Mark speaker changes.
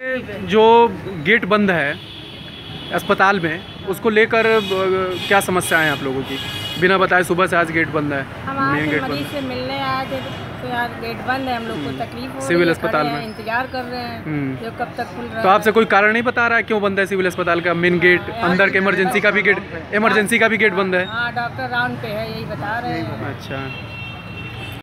Speaker 1: जो गेट बंद है अस्पताल में उसको लेकर क्या समस्या है आप लोगों की? बिना बताए सुबह से आज गेट बंद है मेन गेट बंद।
Speaker 2: से मिलने आए थे तो यार गेट बंद है हम लोग को हम्म। तकलीफ़ हो
Speaker 1: सिविल अस्पताल में।
Speaker 2: इंतज़ार कर रहे हैं
Speaker 1: हम्म।
Speaker 2: जो कब तक खुल रहा है
Speaker 1: तो आपसे कोई कारण नहीं बता रहा है क्यों बंद है सिविल अस्पताल का? मेन गेट हाँ, अंदर के इमरजेंसी का भी गेट इमरजेंसी का भी गेट बंद है
Speaker 2: हाँ, डॉक्टर राउंड पे है यही बता रहे हैं।
Speaker 1: अच्छा।